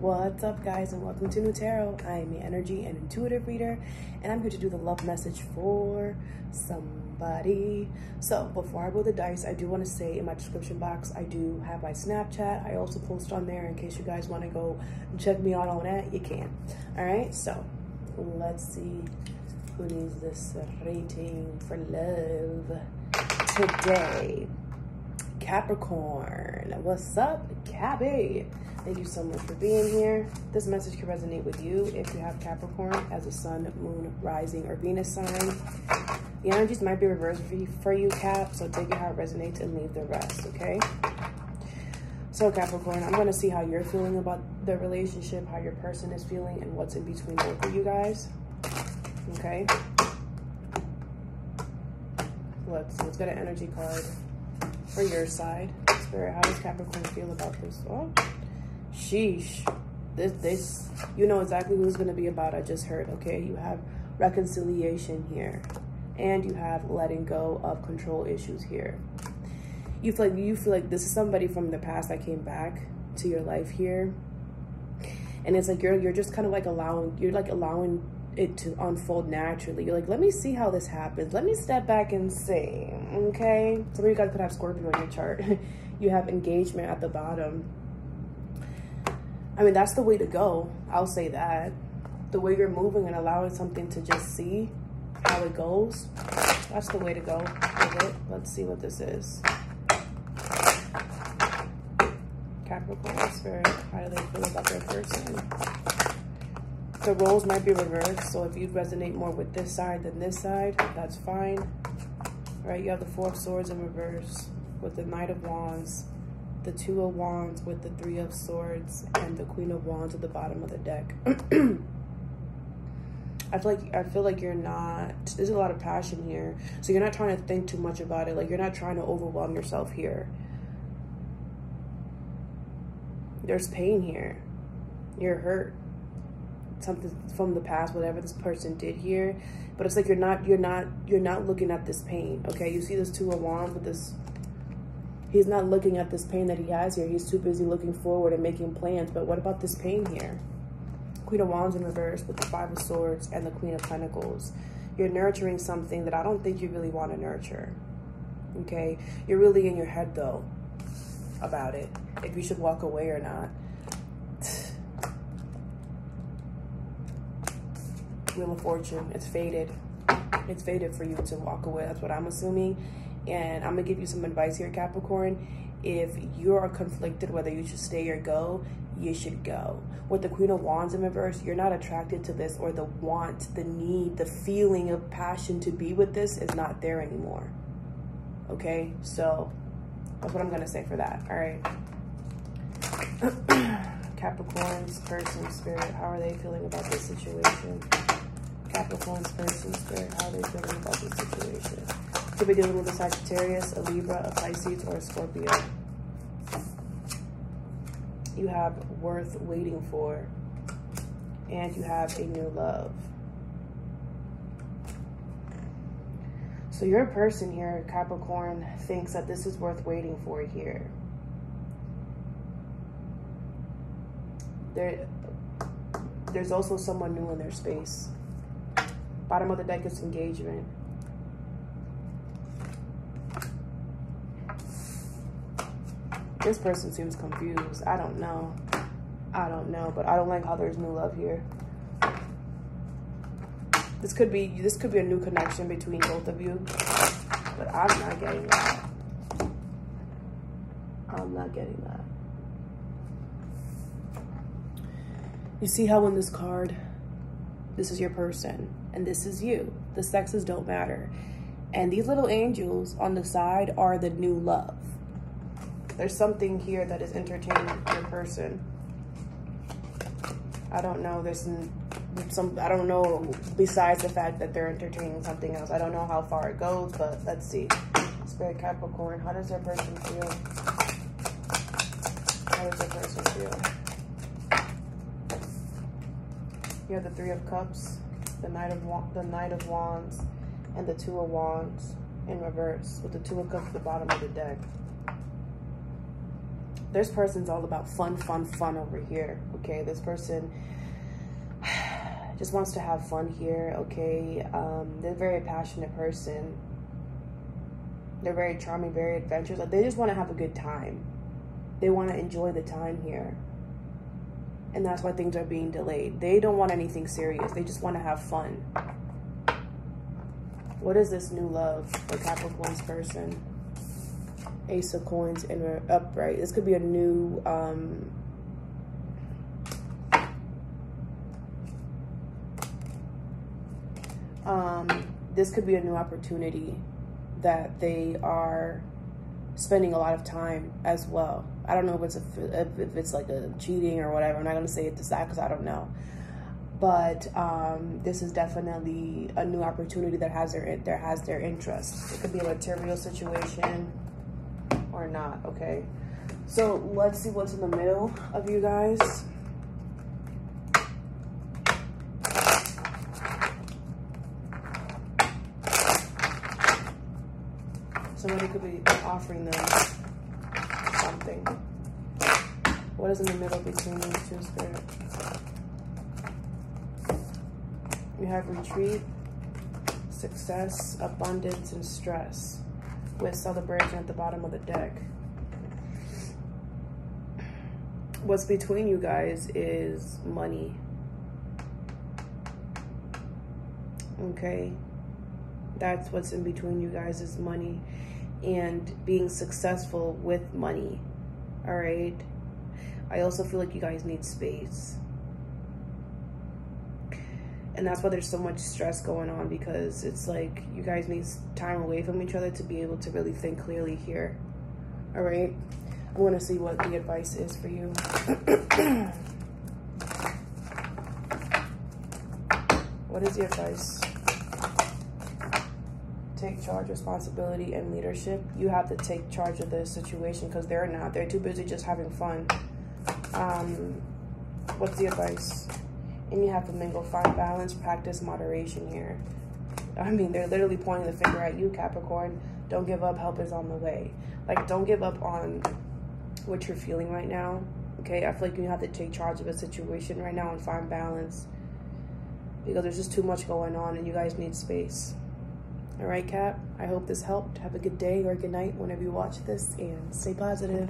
What's up, guys, and welcome to Nutarot. I am your energy and intuitive reader, and I'm here to do the love message for somebody. So, before I roll the dice, I do want to say in my description box, I do have my Snapchat. I also post on there in case you guys want to go check me out on that. You can. All right, so let's see who needs this rating for love today. Capricorn. What's up, Cabby? Thank you so much for being here. This message can resonate with you if you have Capricorn as a sun, moon, rising, or Venus sign. The energies might be reversed for you, Cap, so take it how it resonates and leave the rest, okay? So, Capricorn, I'm going to see how you're feeling about the relationship, how your person is feeling, and what's in between both of you guys. Okay? Let's, let's get an energy card for your side. Spirit, how does Capricorn feel about this? Oh, sheesh. This, this, you know exactly who's going to be about. I just heard, okay? You have reconciliation here. And you have letting go of control issues here. You feel like, you feel like this is somebody from the past that came back to your life here. And it's like you're, you're just kind of like allowing, you're like allowing it to unfold naturally. You're like, let me see how this happens. Let me step back and see, okay? Some of you guys could have Scorpio on your chart. you have engagement at the bottom. I mean, that's the way to go. I'll say that. The way you're moving and allowing something to just see how it goes, that's the way to go with it. Let's see what this is. Capricorn Spirit, how do they feel about their person? The roles might be reversed. So if you resonate more with this side than this side, that's fine. All right, you have the Four of Swords in reverse with the Knight of Wands, the Two of Wands with the Three of Swords, and the Queen of Wands at the bottom of the deck. I feel like I feel like you're not. There's a lot of passion here, so you're not trying to think too much about it. Like you're not trying to overwhelm yourself here. There's pain here. You're hurt something from the past, whatever this person did here. But it's like you're not, you're not, you're not looking at this pain. Okay, you see this two of wands with this. He's not looking at this pain that he has here. He's too busy looking forward and making plans. But what about this pain here? Queen of Wands in reverse with the Five of Swords and the Queen of Pentacles. You're nurturing something that I don't think you really want to nurture. Okay, you're really in your head though about it. If you should walk away or not. Wheel of Fortune. It's faded. It's faded for you to walk away. That's what I'm assuming. And I'm going to give you some advice here, Capricorn. If you're conflicted whether you should stay or go, you should go. With the Queen of Wands in reverse, you're not attracted to this or the want, the need, the feeling of passion to be with this is not there anymore. Okay? So that's what I'm going to say for that. All right. Capricorn's person spirit, how are they feeling about this situation? Capricorn's person spirit, how are they feeling about this situation? Could be dealing with a Sagittarius, a Libra, a Pisces, or a Scorpio. You have worth waiting for. And you have a new love. So your person here, Capricorn, thinks that this is worth waiting for here. There, there's also someone new in their space. Bottom of the deck is engagement. This person seems confused. I don't know. I don't know, but I don't like how there's new love here. This could be this could be a new connection between both of you, but I'm not getting that. I'm not getting that. You see how in this card, this is your person and this is you. The sexes don't matter. And these little angels on the side are the new love. There's something here that is entertaining your person. I don't know. There's some, some, I don't know, besides the fact that they're entertaining something else. I don't know how far it goes, but let's see. Spirit Capricorn, how does their person feel? How does their person feel? You have the Three of Cups the Knight of the Knight of Wands, and the Two of Wands in reverse with the Two of Cups at the bottom of the deck. this person's all about fun, fun, fun over here. Okay, this person just wants to have fun here. Okay, um, they're a very passionate person. They're very charming, very adventurous. Like they just want to have a good time. They want to enjoy the time here. And that's why things are being delayed. They don't want anything serious. They just want to have fun. What is this new love for Capricorn's person? Ace of Coins in upright. This could be a new um, um, this could be a new opportunity that they are spending a lot of time as well. I don't know if it's a, if it's like a cheating or whatever. I'm not gonna say it to that because I don't know. But um, this is definitely a new opportunity that has their that has their interest. It could be a material situation or not. Okay, so let's see what's in the middle of you guys. Somebody could be offering them something. What is in the middle between these two spirits? You have retreat, success, abundance, and stress with celebration at the bottom of the deck. What's between you guys is money. Okay? That's what's in between you guys is money and being successful with money. All right. I also feel like you guys need space. And that's why there's so much stress going on because it's like you guys need time away from each other to be able to really think clearly here. All right. I want to see what the advice is for you. what is the advice? Take charge, responsibility, and leadership. You have to take charge of the situation because they're not. They're too busy just having fun. Um, what's the advice? And you have to mingle, find balance, practice moderation here. I mean, they're literally pointing the finger at you, Capricorn. Don't give up. Help is on the way. Like, don't give up on what you're feeling right now. Okay, I feel like you have to take charge of a situation right now and find balance because there's just too much going on and you guys need space. All right, Cap. I hope this helped. Have a good day or good night whenever you watch this and stay positive.